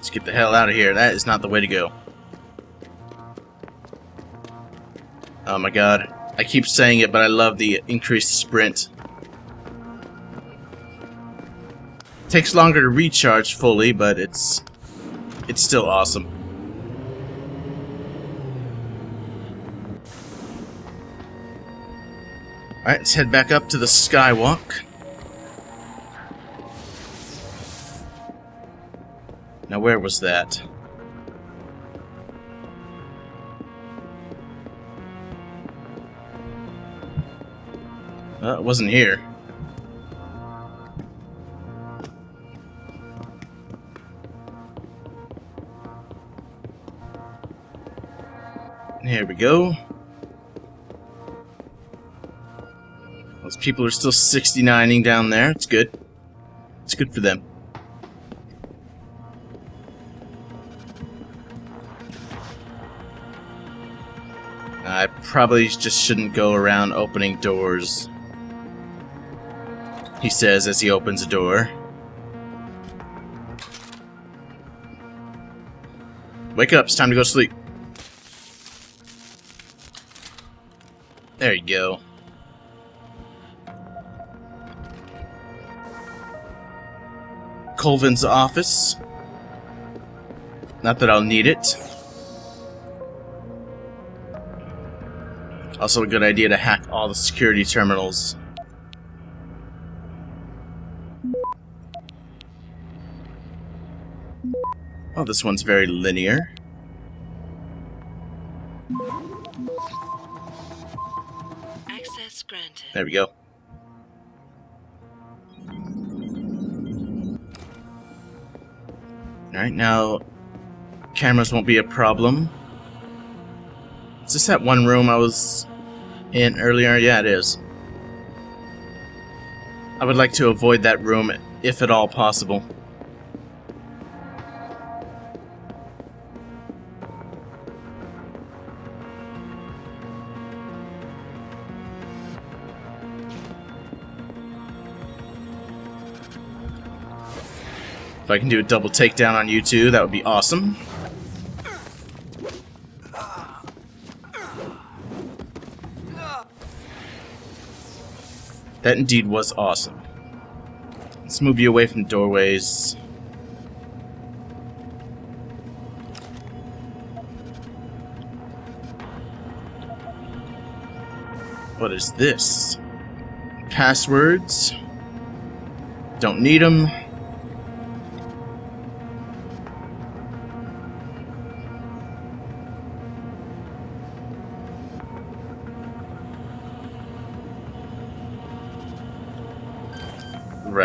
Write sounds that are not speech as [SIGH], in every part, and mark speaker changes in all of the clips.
Speaker 1: Let's get the hell out of here. That is not the way to go. Oh my god. I keep saying it, but I love the increased sprint. Takes longer to recharge fully, but it's it's still awesome. Alright, let's head back up to the skywalk. Now where was that? Uh, it wasn't here. Here we go. Those people are still 69ing down there. It's good. It's good for them. Probably just shouldn't go around opening doors. He says as he opens a door. Wake up, it's time to go to sleep. There you go. Colvin's office. Not that I'll need it. Also a good idea to hack all the security terminals. Oh, this one's very linear.
Speaker 2: Access granted.
Speaker 1: There we go. Alright, now cameras won't be a problem. Is this that one room I was in earlier? Yeah, it is. I would like to avoid that room if at all possible. If I can do a double takedown on you two, that would be awesome. Indeed was awesome. Let's move you away from doorways. What is this? Passwords. Don't need them.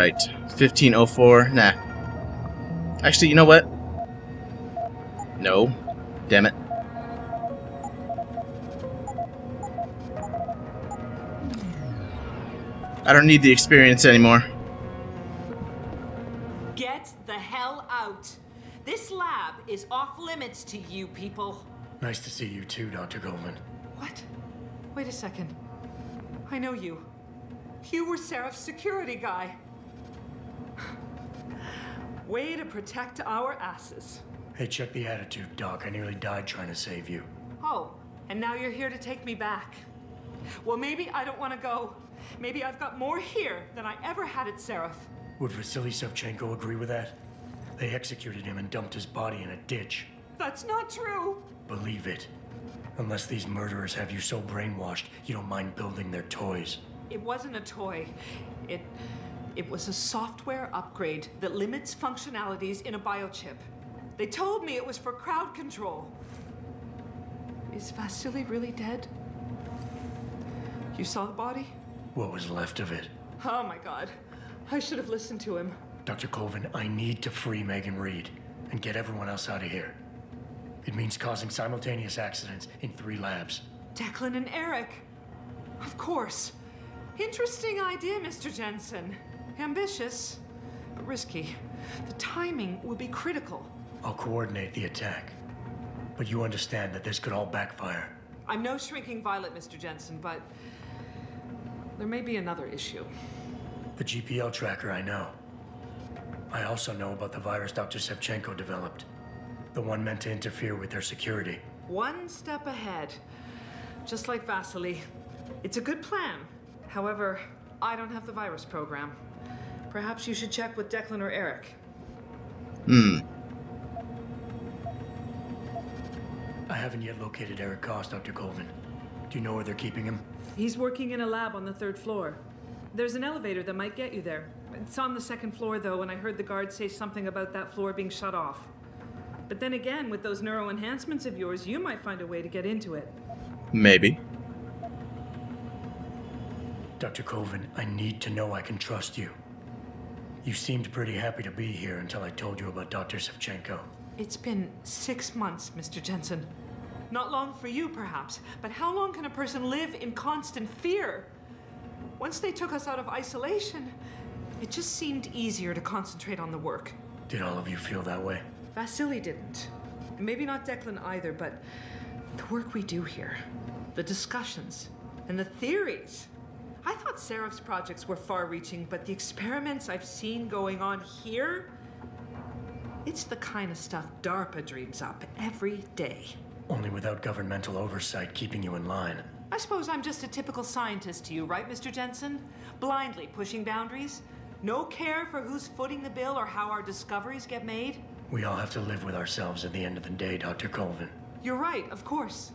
Speaker 1: Right. 1504. Nah. Actually, you know what? No. Damn it. I don't need the experience anymore.
Speaker 3: Get the hell out. This lab is off limits to you people.
Speaker 4: Nice to see you too, Dr. Goldman.
Speaker 3: What? Wait a second. I know you. You were Sarif's security guy. Way to protect our asses.
Speaker 4: Hey, check the attitude, Doc. I nearly died trying to save you.
Speaker 3: Oh, and now you're here to take me back. Well, maybe I don't want to go. Maybe I've got more here than I ever had at Sarif.
Speaker 4: Would Vasily Shevchenko agree with that? They executed him and dumped his body in a ditch.
Speaker 3: That's not true.
Speaker 4: Believe it. Unless these murderers have you so brainwashed, you don't mind building their toys.
Speaker 3: It wasn't a toy. It it was a software upgrade that limits functionalities in a biochip. They told me it was for crowd control. Is Vasily really dead? You saw the body?
Speaker 4: What was left of it?
Speaker 3: Oh my god. I should have listened to him.
Speaker 4: Dr. Colvin, I need to free Megan Reed and get everyone else out of here. It means causing simultaneous accidents in three labs.
Speaker 3: Declan and Eric. Of course. Interesting idea, Mr. Jensen. Ambitious, but risky. The timing will be critical.
Speaker 4: I'll coordinate the attack. But you understand that this could all backfire.
Speaker 3: I'm no shrinking violet, Mr. Jensen, but there may be another issue.
Speaker 4: The GPL tracker, I know. I also know about the virus Dr. Shevchenko developed. The one meant to interfere with their security.
Speaker 3: One step ahead. Just like Vasily. It's a good plan. However, I don't have the virus program. Perhaps you should check with Declan or Eric.
Speaker 1: Hmm.
Speaker 4: I haven't yet located Eric Koss, Dr. Colvin. Do you know where they're keeping him?
Speaker 3: He's working in a lab on the third floor. There's an elevator that might get you there. It's on the second floor, though, and I heard the guard say something about that floor being shut off. But then again, with those neuro enhancements of yours, you might find a way to get into it.
Speaker 1: Maybe.
Speaker 4: Dr. Colvin, I need to know I can trust you. You seemed pretty happy to be here until I told you about Dr. Shevchenko.
Speaker 3: It's been six months, Mr. Jensen. Not long for you, perhaps, but how long can a person live in constant fear? Once they took us out of isolation, it just seemed easier to concentrate on the work.
Speaker 4: Did all of you feel that way?
Speaker 3: Vasily didn't. Maybe not Declan either, but the work we do here, the discussions, and the theories. I thought Sarif's projects were far reaching, but the experiments I've seen going on here, it's the kind of stuff DARPA dreams up every day.
Speaker 4: Only without governmental oversight keeping you in line.
Speaker 3: I suppose I'm just a typical scientist to you, right, Mr. Jensen? Blindly pushing boundaries? No care for who's footing the bill or how our discoveries get made?
Speaker 4: We all have to live with ourselves at the end of the day, Dr. Colvin.
Speaker 3: You're right, of course.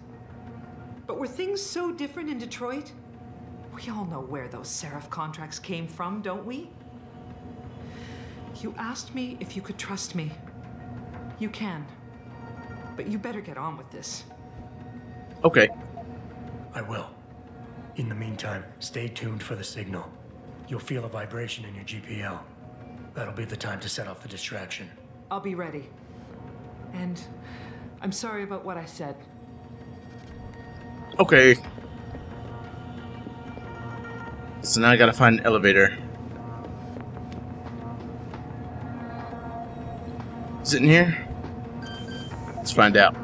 Speaker 3: But were things so different in Detroit? We all know where those Sarif contracts came from, don't we? You asked me if you could trust me. You can. But you better get on with this.
Speaker 1: Okay.
Speaker 4: I will. In the meantime, stay tuned for the signal. You'll feel a vibration in your GPL. That'll be the time to set off the distraction.
Speaker 3: I'll be ready. And I'm sorry about what I said.
Speaker 1: Okay. So now I gotta find an elevator. Is it in here? Let's find out.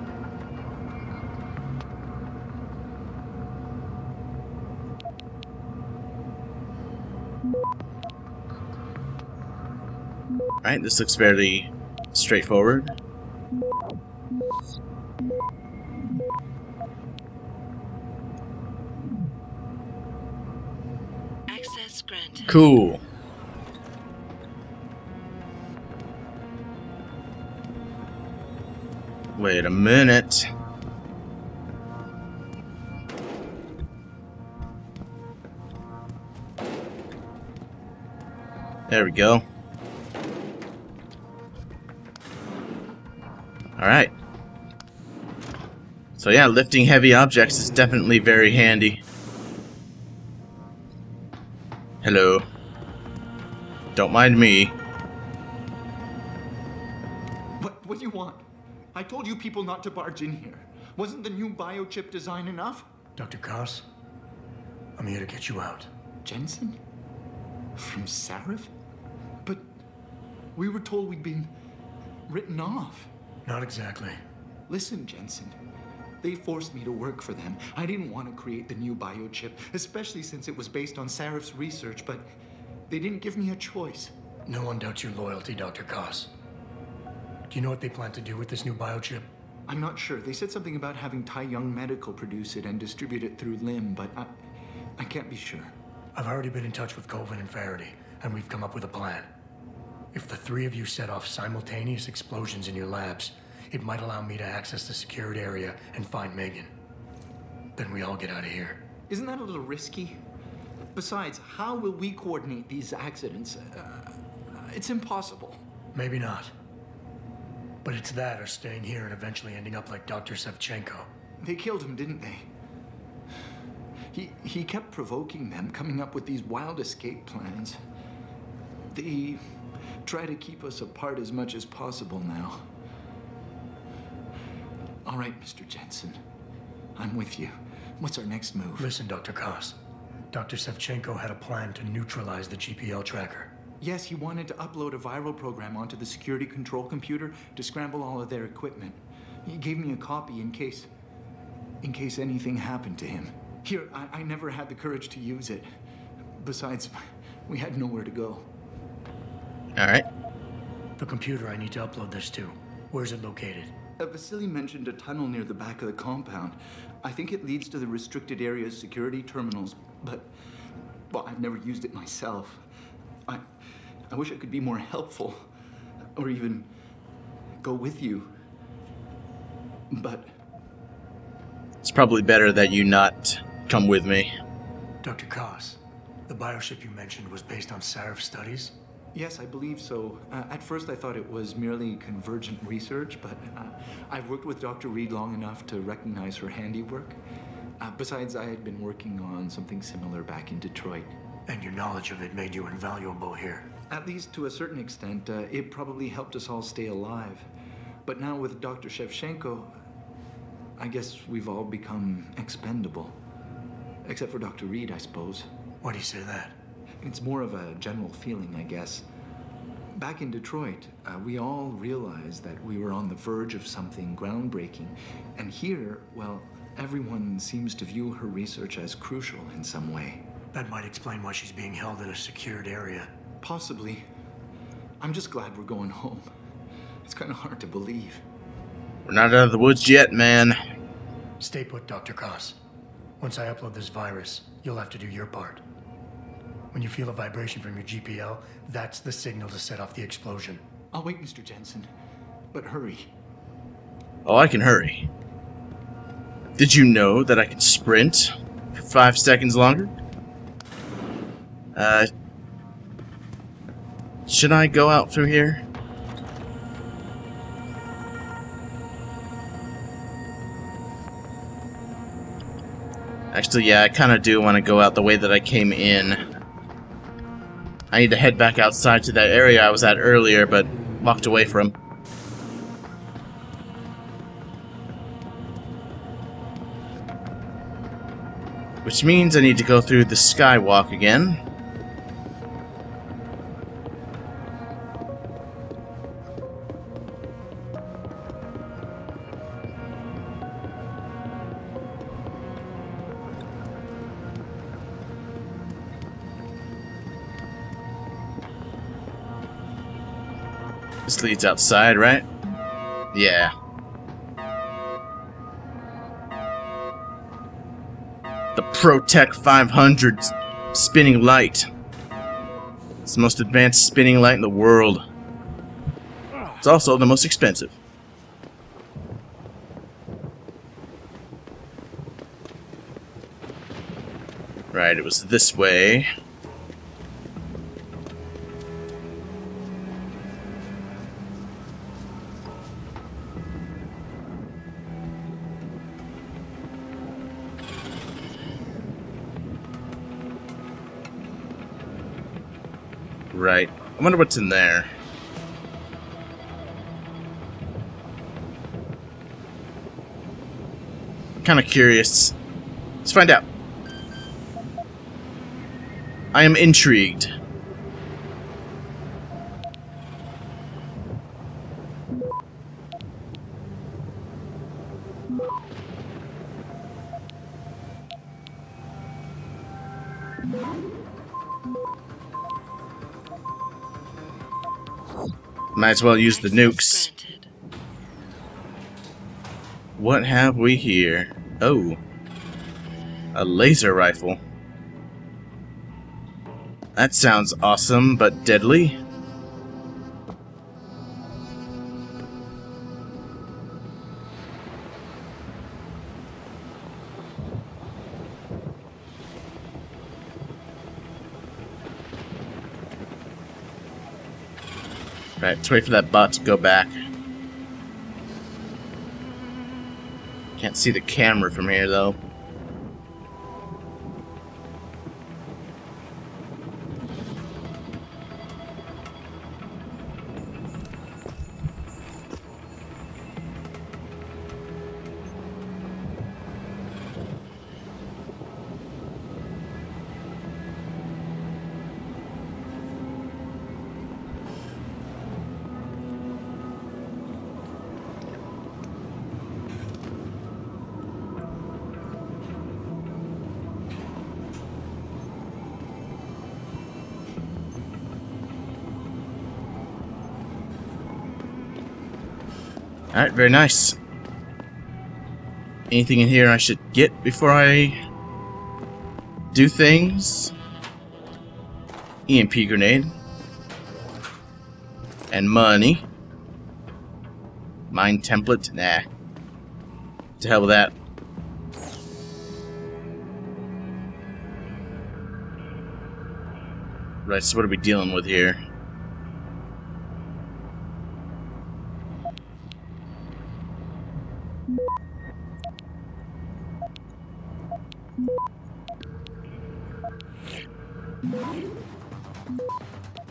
Speaker 1: Alright, this looks fairly straightforward.
Speaker 2: Granted.
Speaker 1: Cool. Wait a minute. There we go. Alright. So yeah, lifting heavy objects is definitely very handy. Don't mind me.
Speaker 5: What, what do you want? I told you people not to barge in here. Wasn't the new biochip design enough?
Speaker 4: Dr. Koss, I'm here to get you out.
Speaker 5: Jensen? From Sarif? But we were told we'd been written off.
Speaker 4: Not exactly.
Speaker 5: Listen, Jensen. They forced me to work for them. I didn't want to create the new biochip, especially since it was based on Sarif's research, but they didn't give me a choice.
Speaker 4: No one doubts your loyalty, Dr. Koss. Do you know what they plan to do with this new biochip?
Speaker 5: I'm not sure. They said something about having Tai Yong Medical produce it and distribute it through LIMB, but I, I can't be sure.
Speaker 4: I've already been in touch with Colvin and Faraday, and we've come up with a plan. If the three of you set off simultaneous explosions in your labs, it might allow me to access the secured area and find Megan. Then we all get out of here.
Speaker 5: Isn't that a little risky? Besides, how will we coordinate these accidents? Uh, it's impossible.
Speaker 4: Maybe not. But it's that or staying here and eventually ending up like Dr. Shevchenko.
Speaker 5: They killed him, didn't they? He, he kept provoking them, coming up with these wild escape plans. They try to keep us apart as much as possible now. All right, Mr. Jensen. I'm with you. What's our next move?
Speaker 4: Listen, Dr. Koss. Dr. Shevchenko had a plan to neutralize the GPL tracker.
Speaker 5: Yes, he wanted to upload a viral program onto the security control computer to scramble all of their equipment. He gave me a copy in case. in case anything happened to him. Here, I, I never had the courage to use it. Besides, we had nowhere to go.
Speaker 1: Alright.
Speaker 4: The computer I need to upload this to. Where's it located?
Speaker 5: Uh, Vasily mentioned a tunnel near the back of the compound. I think it leads to the restricted area's security terminals, but well, I've never used it myself. I I wish I could be more helpful or even go with you. But
Speaker 1: It's probably better that you not come with me.
Speaker 4: Dr. Koss, the biochip you mentioned was based on Sarif studies?
Speaker 5: Yes, I believe so. Uh, at first, I thought it was merely convergent research, but uh, I've worked with Dr. Reed long enough to recognize her handiwork. Uh, besides, I had been working on something similar back in Detroit.
Speaker 4: And your knowledge of it made you invaluable here.
Speaker 5: At least to a certain extent, uh, it probably helped us all stay alive. But now with Dr. Shevchenko, I guess we've all become expendable. Except for Dr. Reed, I suppose.
Speaker 4: Why do you say that?
Speaker 5: It's more of a general feeling, I guess. Back in Detroit, uh, we all realized that we were on the verge of something groundbreaking. And here, well, everyone seems to view her research as crucial in some way.
Speaker 4: That might explain why she's being held in a secured area.
Speaker 5: Possibly. I'm just glad we're going home. It's kind of hard to believe.
Speaker 1: We're not out of the woods yet, man.
Speaker 4: Stay put, Dr. Koss. Once I upload this virus, you'll have to do your part. When you feel a vibration from your GPL, that's the signal to set off the explosion.
Speaker 5: I'll wait, Mr. Jensen. But hurry.
Speaker 1: Oh, I can hurry. Did you know that I can sprint for five seconds longer? Uh, should I go out through here? Actually, yeah, I kind of do want to go out the way that I came in. I need to head back outside to that area I was at earlier, but walked away from. Which means I need to go through the skywalk again. This leads outside, right? Yeah. ProTech 500 spinning light. It's the most advanced spinning light in the world. It's also the most expensive. Right, it was this way. Right. I wonder what's in there. Kind of curious. Let's find out. I am intrigued. Might as well use the nukes. What have we here? Oh. A laser rifle. That sounds awesome, but deadly. Right, let's wait for that bot to go back. Can't see the camera from here, though. Alright, very nice. Anything in here I should get before I do things? EMP grenade. And money. Mine template? Nah. To hell with that. Right, so what are we dealing with here?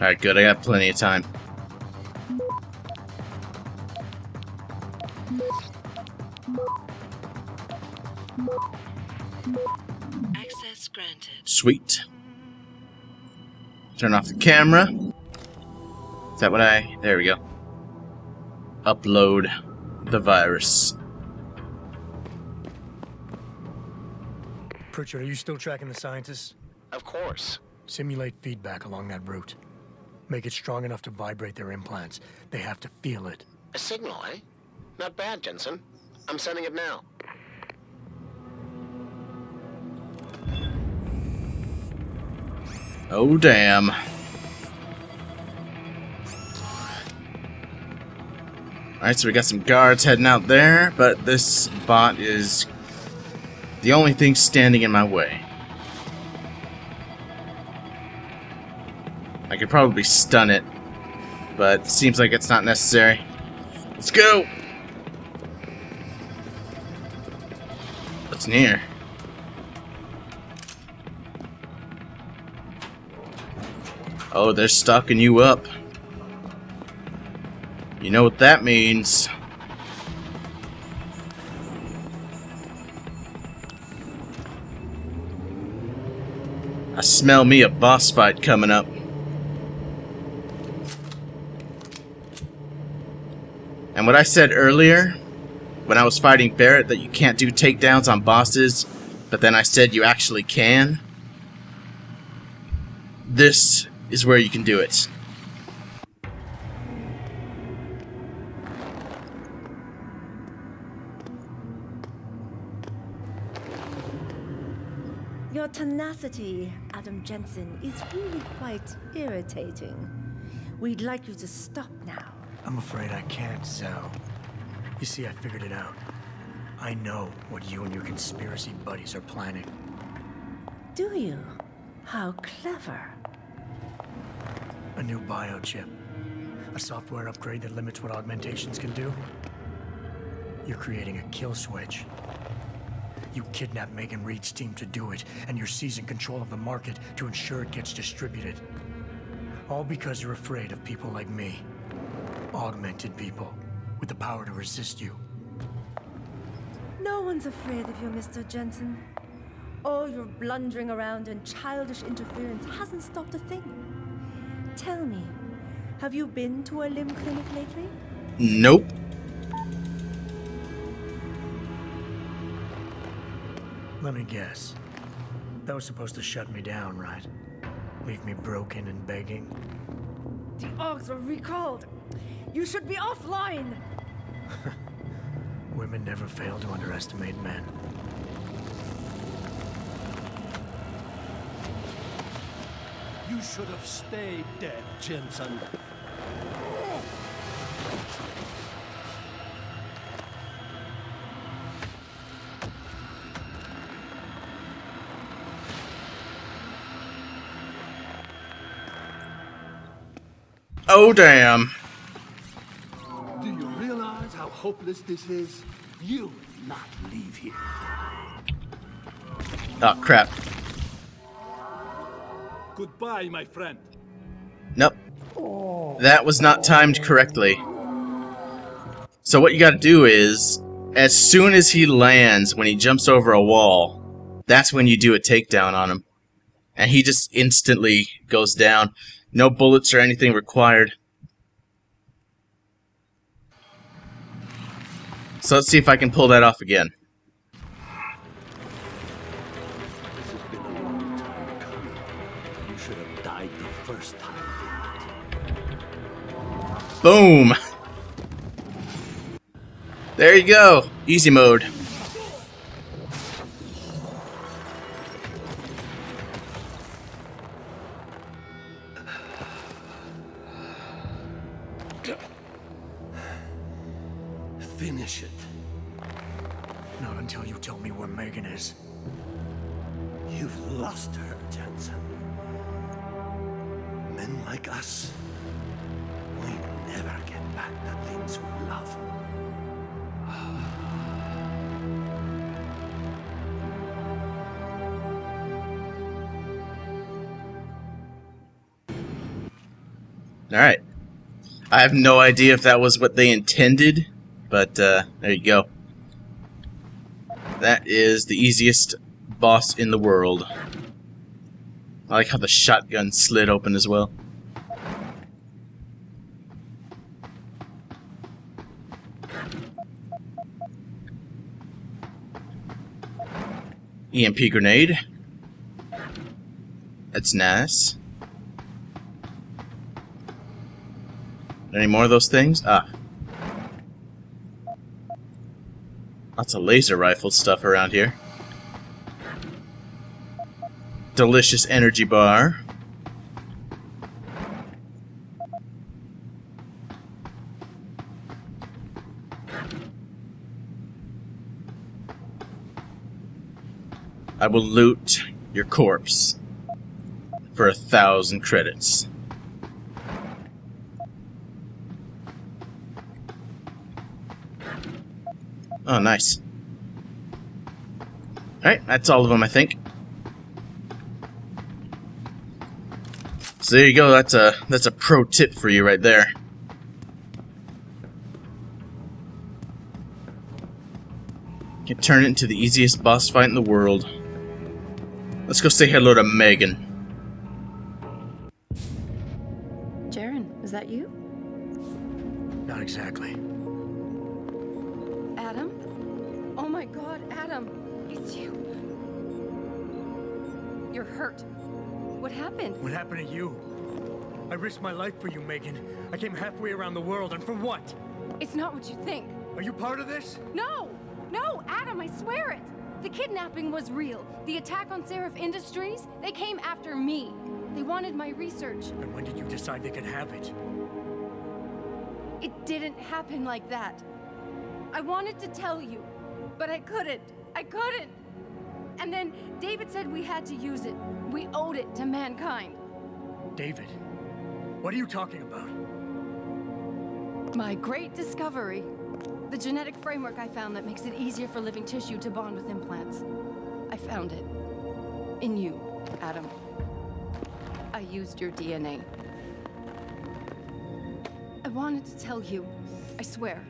Speaker 1: Alright, good. I got plenty of time.
Speaker 2: Access granted.
Speaker 1: Sweet. Turn off the camera. Is that what I... There we go. Upload the virus.
Speaker 4: Pritchard, are you still tracking the scientists?
Speaker 6: Of course.
Speaker 4: Simulate feedback along that route. Make it strong enough to vibrate their implants. They have to feel it.
Speaker 6: A signal, eh? Not bad, Jensen. I'm sending it now.
Speaker 1: Oh, damn. Alright, so we got some guards heading out there, but this bot is the only thing standing in my way. I could probably stun it, but seems like it's not necessary. Let's go! What's near? Oh, they're stocking you up. You know what that means. I smell me a boss fight coming up. What I said earlier, when I was fighting Barrett, that you can't do takedowns on bosses, but then I said you actually can, this is where you can do it.
Speaker 7: Your tenacity, Adam Jensen, is really quite irritating. We'd like you to stop now.
Speaker 4: I'm afraid I can't, Zhao. You see, I figured it out. I know what you and your conspiracy buddies are planning.
Speaker 7: Do you? How clever.
Speaker 4: A new biochip. A software upgrade that limits what augmentations can do. You're creating a kill switch. You kidnapped Megan Reed's team to do it, and you're seizing control of the market to ensure it gets distributed. All because you're afraid of people like me. Augmented people, with the power to resist you.
Speaker 7: No one's afraid of you, Mr. Jensen. All your blundering around and childish interference hasn't stopped a thing. Tell me, have you been to a limb clinic lately?
Speaker 1: Nope.
Speaker 4: Let me guess. That was supposed to shut me down, right? Leave me broken and begging?
Speaker 7: The Augs are recalled. You should be offline. [LAUGHS]
Speaker 4: Women never fail to underestimate men.
Speaker 8: You should have stayed dead, Jensen.
Speaker 1: Oh, damn.
Speaker 8: Hopeless this is? You will not leave here.
Speaker 1: Oh, crap.
Speaker 8: Goodbye, my friend.
Speaker 1: Nope. That was not timed correctly. So what you gotta do is, as soon as he lands, when he jumps over a wall, that's when you do a takedown on him. And he just instantly goes down. No bullets or anything required. So let's see if I can pull that off again. Boom! There you go. Easy mode.
Speaker 8: You've lost her, Jensen. Men like us, we never get back the things we love.
Speaker 1: Alright. I have no idea if that was what they intended, but uh, there you go. That is the easiest boss in the world. I like how the shotgun slid open as well. EMP grenade. That's nice. Any more of those things? Ah. Lots of laser rifle stuff around here. Delicious energy bar. I will loot your corpse for a thousand credits. Oh, nice. Alright, that's all of them, I think. So there you go, that's a that's a pro tip for you right there. Can turn it into the easiest boss fight in the world. Let's go say hello to Megan.
Speaker 9: Jaren, is that you?
Speaker 4: Not exactly.
Speaker 9: Adam? Oh my god, Adam! It's you. You're hurt. What happened?
Speaker 4: What happened to you? I risked my life for you, Megan. I came halfway around the world, and for what?
Speaker 9: It's not what you think.
Speaker 4: Are you part of this?
Speaker 9: No! No, Adam, I swear it! The kidnapping was real. The attack on Sarif Industries, they came after me. They wanted my research.
Speaker 4: And when did you decide they could have it?
Speaker 9: It didn't happen like that. I wanted to tell you, but I couldn't. I couldn't. And then David said we had to use it. We owed it to mankind.
Speaker 4: David, what are you talking about?
Speaker 9: My great discovery. The genetic framework I found that makes it easier for living tissue to bond with implants. I found it. In you, Adam. I used your DNA. I wanted to tell you, I swear.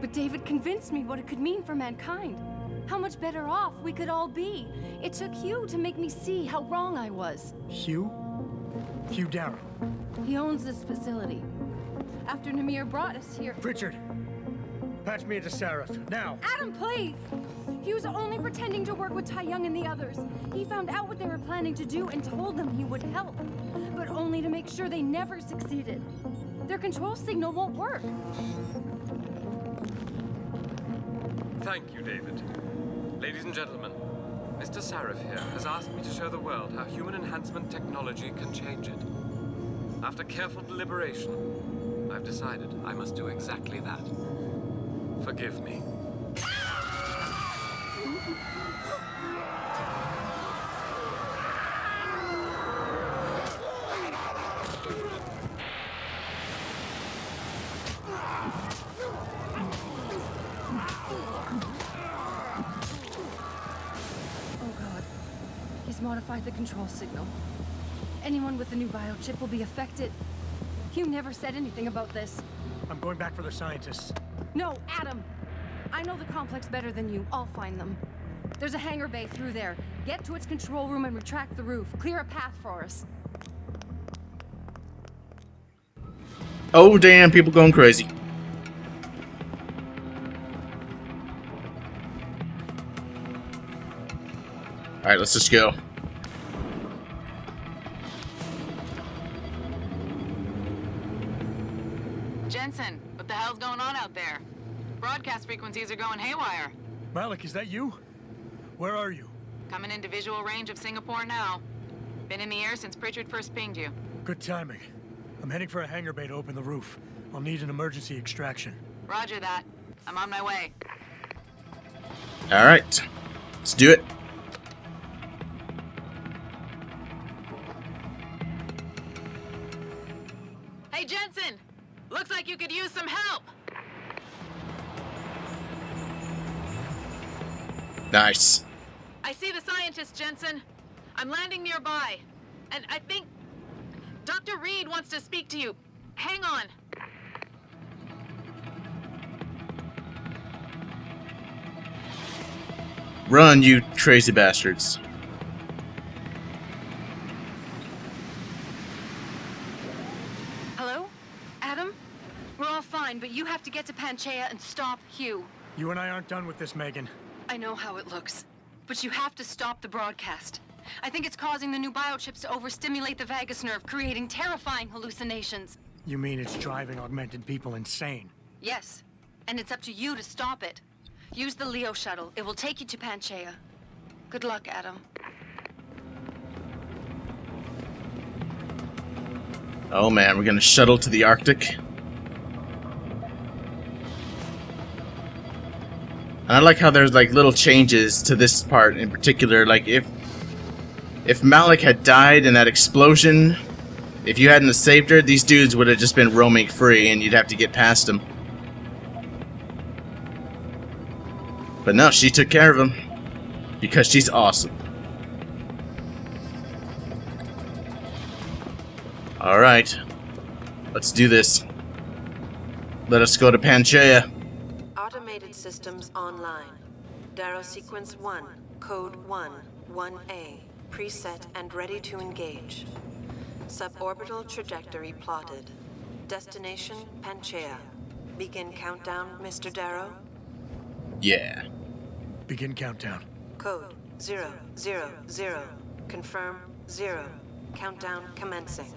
Speaker 9: But David convinced me what it could mean for mankind. How much better off we could all be. It took Hugh to make me see how wrong I was.
Speaker 4: Hugh? Hugh Darrow.
Speaker 9: He owns this facility. After Namir brought us here.
Speaker 4: Richard! patch me into Sarif, now!
Speaker 9: Adam, please! He was only pretending to work with Tai Yong and the others. He found out what they were planning to do and told them he would help. But only to make sure they never succeeded. Their control signal won't work.
Speaker 10: Thank you, David. Ladies and gentlemen, Mr. Sarif here has asked me to show the world how human enhancement technology can change it. After careful deliberation, I've decided I must do exactly that. Forgive me.
Speaker 9: He's modified the control signal. Anyone with the new biochip will be affected. You never said anything about this.
Speaker 4: I'm going back for the scientists.
Speaker 9: No, Adam! I know the complex better than you. I'll find them. There's a hangar bay through there. Get to its control room and retract the roof. Clear a path for us.
Speaker 1: Oh damn, people going crazy. Alright, let's just go.
Speaker 11: Jensen, what the hell's going on out there? Broadcast frequencies are going haywire.
Speaker 4: Malik, is that you? Where are you?
Speaker 11: Coming into visual range of Singapore now. Been in the air since Pritchard first pinged you.
Speaker 4: Good timing. I'm heading for a hangar bay to open the roof. I'll need an emergency extraction.
Speaker 11: Roger that. I'm on my way.
Speaker 1: Alright. Let's do it.
Speaker 11: You could use some help!
Speaker 1: Nice.
Speaker 11: I see the scientist, Jensen. I'm landing nearby. And I think... Dr. Reed wants to speak to you. Hang on.
Speaker 1: Run, you crazy bastards.
Speaker 12: Hello? Adam? We're all fine, but you have to get to Panchaea and stop Hugh.
Speaker 4: You and I aren't done with this, Megan.
Speaker 12: I know how it looks, but you have to stop the broadcast. I think it's causing the new biochips to overstimulate the vagus nerve, creating terrifying hallucinations.
Speaker 4: You mean it's driving augmented people insane?
Speaker 12: Yes, and it's up to you to stop it. Use the Leo shuttle. It will take you to Panchaea. Good luck, Adam.
Speaker 1: Oh man, we're gonna shuttle to the Arctic. And I like how there's like little changes to this part in particular. Like if if Malik had died in that explosion, if you hadn't saved her, these dudes would have just been roaming free, and you'd have to get past them. But no, she took care of him because she's awesome. All right, let's do this. Let us go to Panchaea.
Speaker 2: Automated systems online. Darrow sequence 1, code 1, 1A, preset and ready to engage. Suborbital trajectory plotted. Destination Panchaea. Begin countdown, Mr. Darrow.
Speaker 1: Yeah.
Speaker 4: Begin countdown.
Speaker 2: Code 000. Confirm 0. Countdown commencing.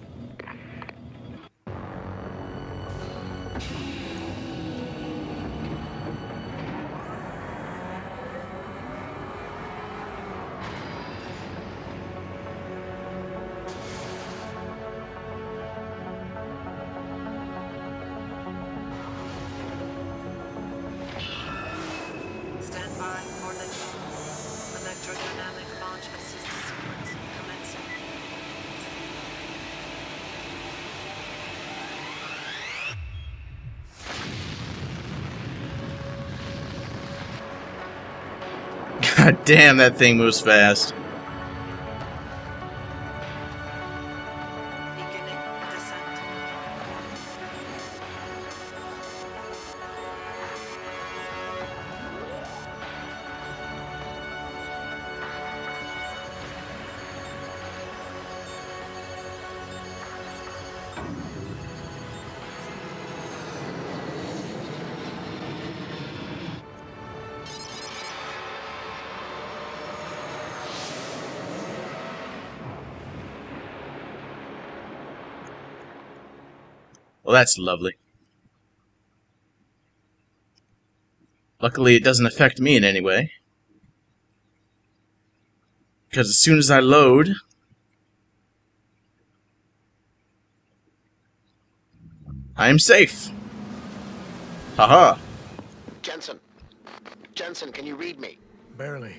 Speaker 1: God [LAUGHS] damn, that thing moves fast. Well, that's lovely. Luckily, it doesn't affect me in any way. Because as soon as I load... I am safe. Haha.
Speaker 6: Jensen. Jensen, can you read me?
Speaker 4: Barely.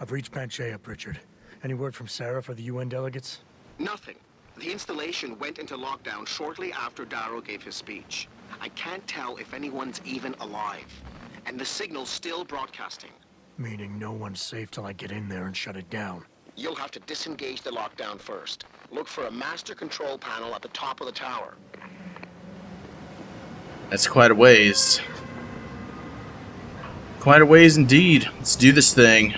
Speaker 4: I've reached Panchaea, Pritchard. Any word from Sarah for the UN delegates?
Speaker 6: Nothing. The installation went into lockdown shortly after Darrow gave his speech. I can't tell if anyone's even alive. And the signal's still broadcasting.
Speaker 4: Meaning no one's safe till I get in there and shut it down.
Speaker 6: You'll have to disengage the lockdown first. Look for a master control panel at the top of the tower.
Speaker 1: That's quite a ways. Quite a ways indeed. Let's do this thing.